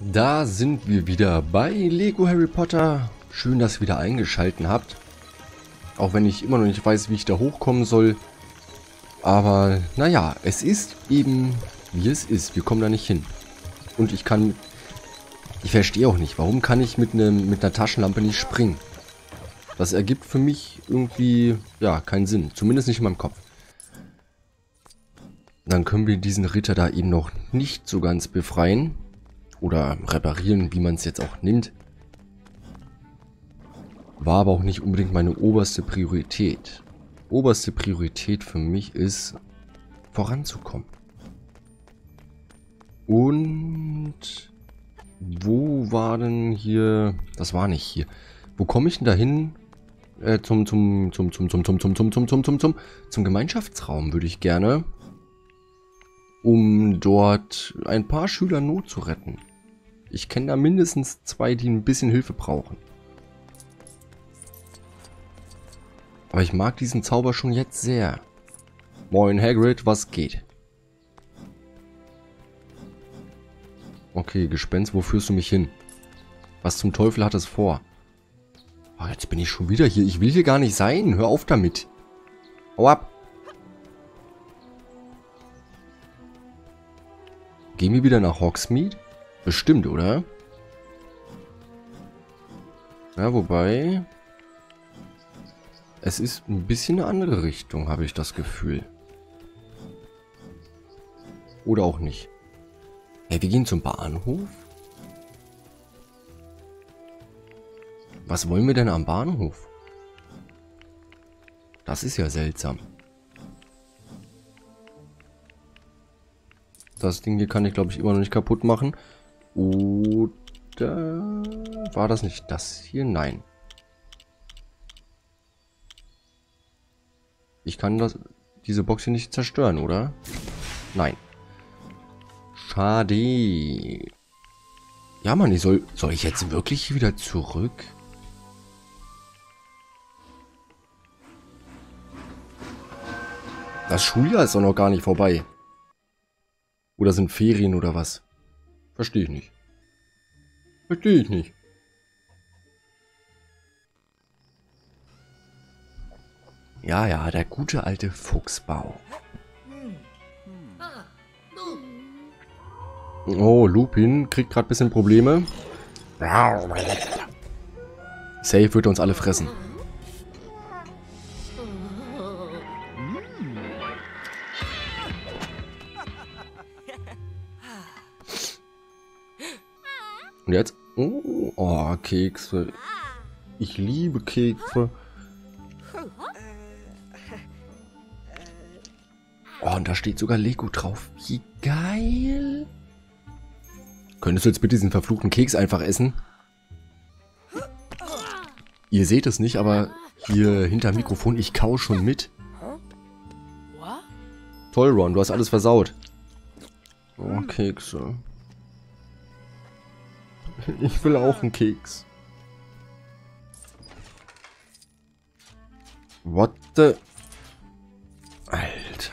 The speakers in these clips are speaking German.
Da sind wir wieder bei Lego Harry Potter. Schön, dass ihr wieder eingeschalten habt. Auch wenn ich immer noch nicht weiß, wie ich da hochkommen soll. Aber naja, es ist eben wie es ist. Wir kommen da nicht hin. Und ich kann... Ich verstehe auch nicht, warum kann ich mit, ne, mit einer Taschenlampe nicht springen? Das ergibt für mich irgendwie, ja, keinen Sinn. Zumindest nicht in meinem Kopf. Dann können wir diesen Ritter da eben noch nicht so ganz befreien. Oder reparieren, wie man es jetzt auch nimmt. War aber auch nicht unbedingt meine oberste Priorität. Oberste Priorität für mich ist, voranzukommen. Und wo war denn hier... Das war nicht hier. Wo komme ich denn da hin? Äh, zum, zum, zum, zum, zum, zum, zum, zum, zum, zum, zum, zum, zum Gemeinschaftsraum würde ich gerne. Um dort ein paar Schüler Not zu retten. Ich kenne da mindestens zwei, die ein bisschen Hilfe brauchen. Aber ich mag diesen Zauber schon jetzt sehr. Moin Hagrid, was geht? Okay, Gespenst, wo führst du mich hin? Was zum Teufel hat es vor? Oh, jetzt bin ich schon wieder hier. Ich will hier gar nicht sein. Hör auf damit. Hau ab. Gehen wir wieder nach Hogsmeade? Bestimmt, oder? Ja, wobei... Es ist ein bisschen eine andere Richtung, habe ich das Gefühl. Oder auch nicht. Hey, wir gehen zum Bahnhof? Was wollen wir denn am Bahnhof? Das ist ja seltsam. Das Ding hier kann ich, glaube ich, immer noch nicht kaputt machen. Oder war das nicht das hier? Nein. Ich kann das, diese Box hier nicht zerstören, oder? Nein. Schade. Ja, Mann, ich soll... Soll ich jetzt wirklich wieder zurück? Das Schuljahr ist doch noch gar nicht vorbei. Oder sind Ferien oder was? Verstehe ich nicht. Verstehe ich nicht. Ja, ja, der gute alte Fuchsbau. Oh, Lupin kriegt gerade ein bisschen Probleme. Safe wird uns alle fressen. Und jetzt? Oh, oh, Kekse. Ich liebe Kekse. Oh, und da steht sogar Lego drauf. Wie geil. Könntest du jetzt bitte diesen verfluchten Keks einfach essen? Ihr seht es nicht, aber hier hinter Mikrofon, ich kau schon mit. Toll, Ron, du hast alles versaut. Oh, Kekse. Ich will auch einen Keks. What the... Alter.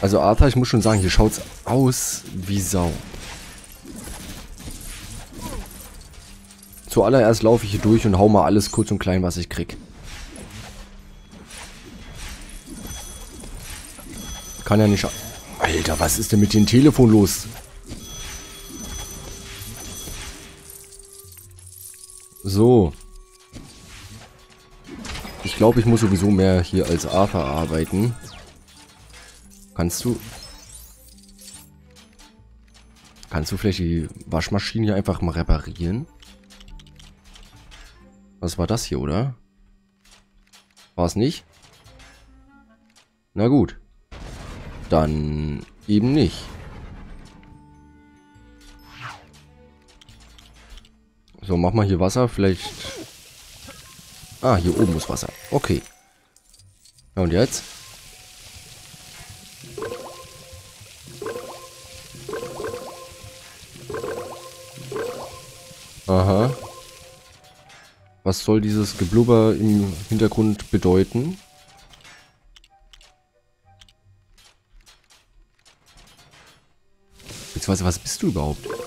Also Arthur, ich muss schon sagen, hier schaut's aus wie Sau. Zuallererst laufe ich hier durch und hau mal alles kurz und klein, was ich krieg. Kann ja nicht... Alter, was ist denn mit dem Telefon los? So. Ich glaube, ich muss sowieso mehr hier als Arthur arbeiten. Kannst du... Kannst du vielleicht die Waschmaschine hier einfach mal reparieren? Was war das hier, oder? War es nicht? Na gut. Dann eben nicht. So, mach mal hier Wasser. Vielleicht... Ah, hier oben ist Wasser. Okay. Ja, und jetzt? Aha. Was soll dieses Geblubber im Hintergrund bedeuten? Beziehungsweise, was bist du überhaupt?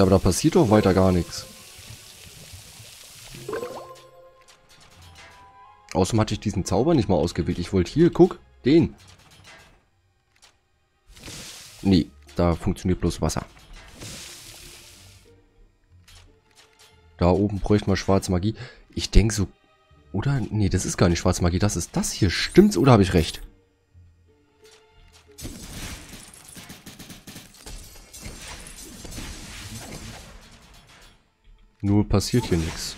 Ja, aber da passiert doch weiter gar nichts. Außerdem hatte ich diesen Zauber nicht mal ausgewählt. Ich wollte hier, guck, den. Nee, da funktioniert bloß Wasser. Da oben bräuchte man schwarze Magie. Ich denke so... Oder? Nee, das ist gar nicht schwarze Magie. Das ist das hier. Stimmt's oder habe ich recht? Nur passiert hier nichts.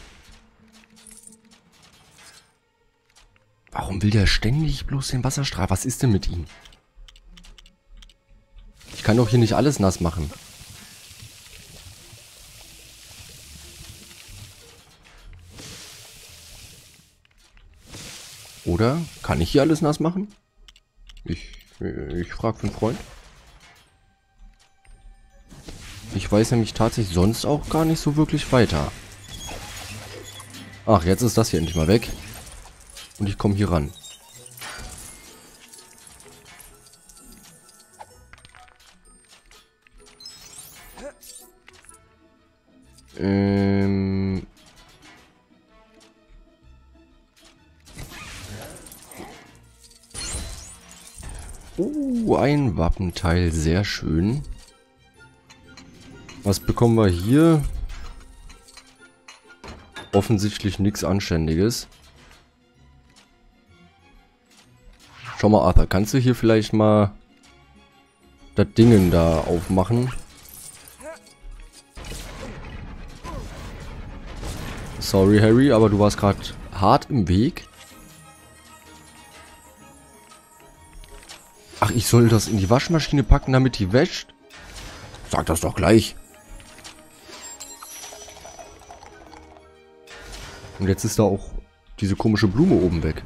Warum will der ständig bloß den Wasserstrahl? Was ist denn mit ihm? Ich kann doch hier nicht alles nass machen. Oder? Kann ich hier alles nass machen? Ich, ich frage für einen Freund. Ich weiß nämlich tatsächlich sonst auch gar nicht so wirklich weiter. Ach, jetzt ist das hier endlich mal weg. Und ich komme hier ran. Ähm... Oh, ein Wappenteil, sehr schön. Was bekommen wir hier? Offensichtlich nichts Anständiges. Schau mal, Arthur, kannst du hier vielleicht mal das Dingen da aufmachen? Sorry, Harry, aber du warst gerade hart im Weg. Ach, ich soll das in die Waschmaschine packen, damit die wäscht? Sag das doch gleich. Und jetzt ist da auch diese komische Blume oben weg.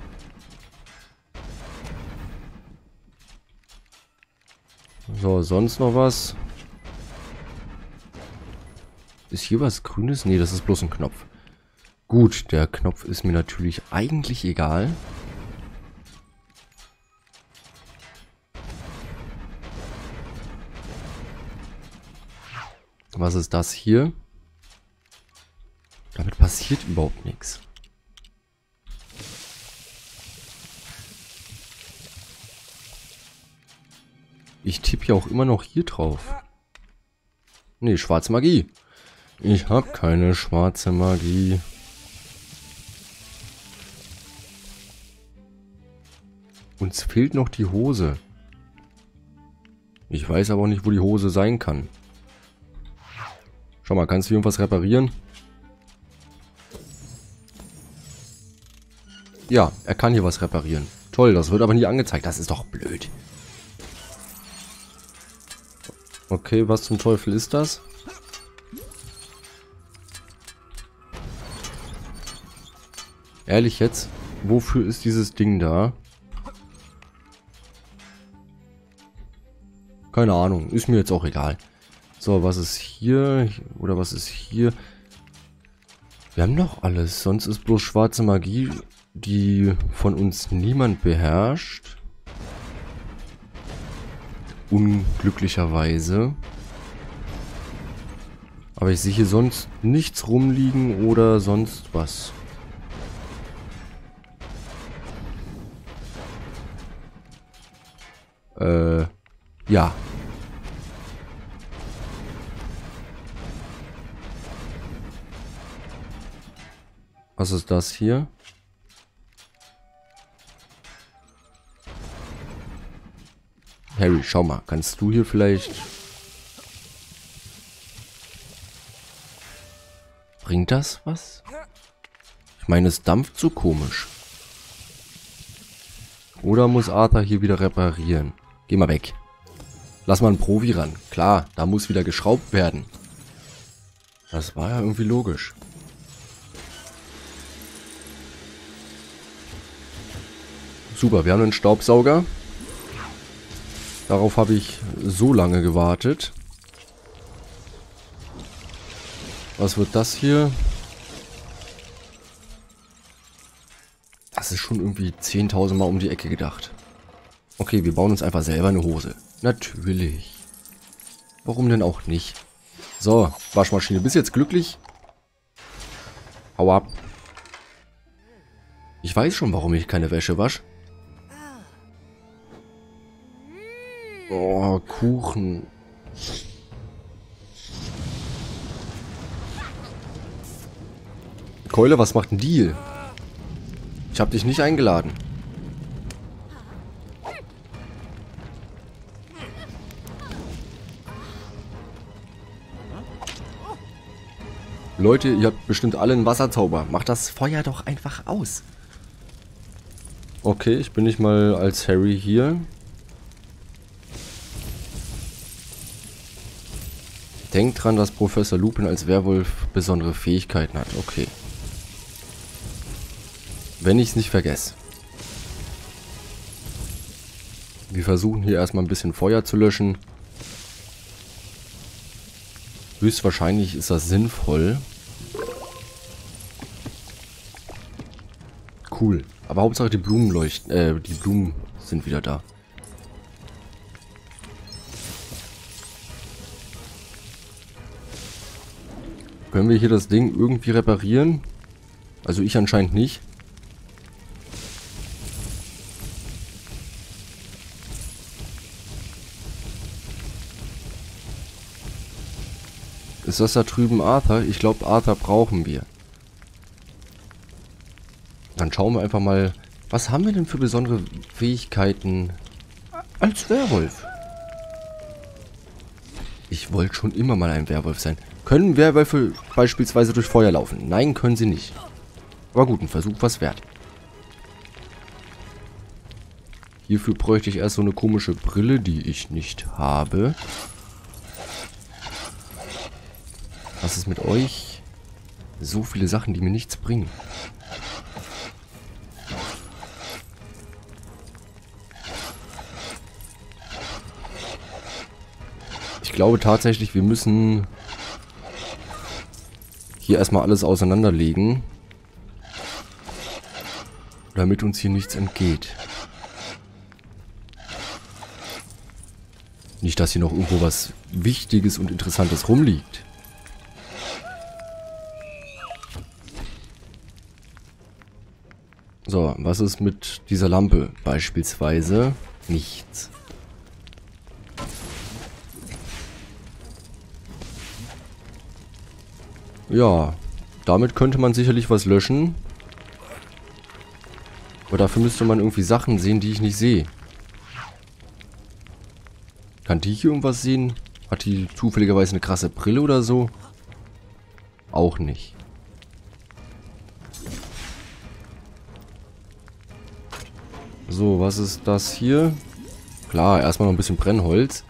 So, sonst noch was? Ist hier was Grünes? Nee, das ist bloß ein Knopf. Gut, der Knopf ist mir natürlich eigentlich egal. Was ist das hier? Damit passiert überhaupt nichts. Ich tippe ja auch immer noch hier drauf. Nee, schwarze Magie. Ich habe keine schwarze Magie. Uns fehlt noch die Hose. Ich weiß aber auch nicht, wo die Hose sein kann. Schau mal, kannst du irgendwas reparieren? Ja, er kann hier was reparieren. Toll, das wird aber nie angezeigt. Das ist doch blöd. Okay, was zum Teufel ist das? Ehrlich jetzt? Wofür ist dieses Ding da? Keine Ahnung, ist mir jetzt auch egal. So, was ist hier? Oder was ist hier? Wir haben doch alles. Sonst ist bloß schwarze Magie die von uns niemand beherrscht. Unglücklicherweise. Aber ich sehe hier sonst nichts rumliegen oder sonst was. Äh, ja. Was ist das hier? Harry, schau mal. Kannst du hier vielleicht... Bringt das was? Ich meine, es dampft so komisch. Oder muss Arthur hier wieder reparieren? Geh mal weg. Lass mal einen Profi ran. Klar, da muss wieder geschraubt werden. Das war ja irgendwie logisch. Super, wir haben einen Staubsauger. Darauf habe ich so lange gewartet. Was wird das hier? Das ist schon irgendwie 10.000 Mal um die Ecke gedacht. Okay, wir bauen uns einfach selber eine Hose. Natürlich. Warum denn auch nicht? So, Waschmaschine, bist jetzt glücklich? Hau ab. Ich weiß schon, warum ich keine Wäsche wasche. Oh, Kuchen. Keule, was macht ein Deal? Ich hab dich nicht eingeladen. Leute, ihr habt bestimmt alle einen Wasserzauber. Macht das Feuer doch einfach aus. Okay, ich bin nicht mal als Harry hier. Denkt dran, dass Professor Lupin als Werwolf besondere Fähigkeiten hat. Okay. Wenn ich es nicht vergesse. Wir versuchen hier erstmal ein bisschen Feuer zu löschen. Höchstwahrscheinlich ist das sinnvoll. Cool. Aber Hauptsache die Blumen leuchten. Äh, die Blumen sind wieder da. Können wir hier das Ding irgendwie reparieren? Also ich anscheinend nicht. Ist das da drüben Arthur? Ich glaube, Arthur brauchen wir. Dann schauen wir einfach mal, was haben wir denn für besondere Fähigkeiten als Werwolf? Ich wollte schon immer mal ein Werwolf sein. Können Werwölfe beispielsweise durch Feuer laufen? Nein, können sie nicht. Aber gut, ein Versuch was wert. Hierfür bräuchte ich erst so eine komische Brille, die ich nicht habe. Was ist mit euch? So viele Sachen, die mir nichts bringen. Ich glaube tatsächlich, wir müssen hier erstmal alles auseinanderlegen. Damit uns hier nichts entgeht. Nicht, dass hier noch irgendwo was Wichtiges und Interessantes rumliegt. So, was ist mit dieser Lampe beispielsweise? Nichts. Ja, damit könnte man sicherlich was löschen. Aber dafür müsste man irgendwie Sachen sehen, die ich nicht sehe. Kann die hier irgendwas sehen? Hat die zufälligerweise eine krasse Brille oder so? Auch nicht. So, was ist das hier? Klar, erstmal noch ein bisschen Brennholz.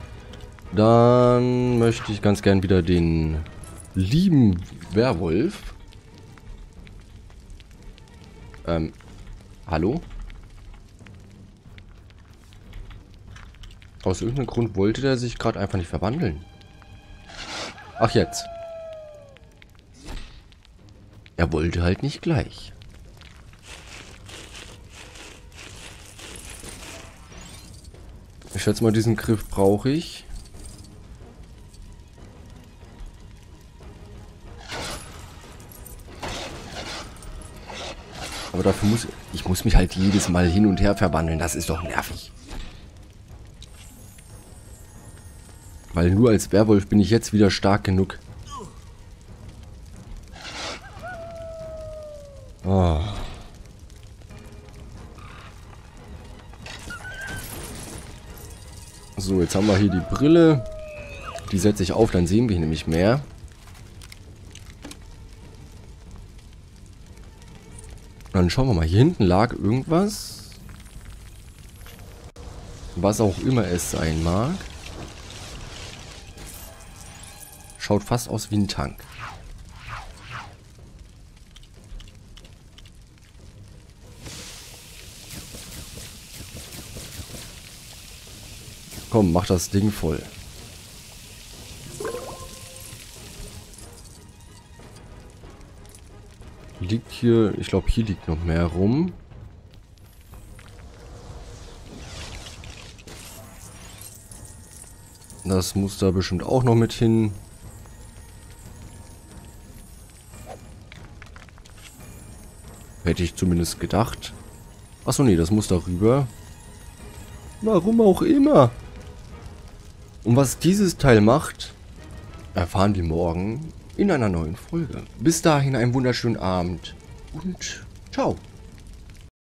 Dann möchte ich ganz gern wieder den lieben Werwolf. Ähm, hallo? Aus irgendeinem Grund wollte der sich gerade einfach nicht verwandeln. Ach jetzt. Er wollte halt nicht gleich. Ich schätze mal, diesen Griff brauche ich. Dafür muss ich muss mich halt jedes Mal hin und her verwandeln. Das ist doch nervig. Weil nur als Werwolf bin ich jetzt wieder stark genug. Oh. So, jetzt haben wir hier die Brille. Die setze ich auf, dann sehen wir nämlich mehr. Dann schauen wir mal. Hier hinten lag irgendwas. Was auch immer es sein mag. Schaut fast aus wie ein Tank. Komm, mach das Ding voll. Liegt hier, ich glaube hier liegt noch mehr rum. Das muss da bestimmt auch noch mit hin. Hätte ich zumindest gedacht. Achso, nee, das muss darüber. Warum auch immer. Und was dieses Teil macht, erfahren wir morgen in einer neuen Folge. Bis dahin einen wunderschönen Abend und ciao.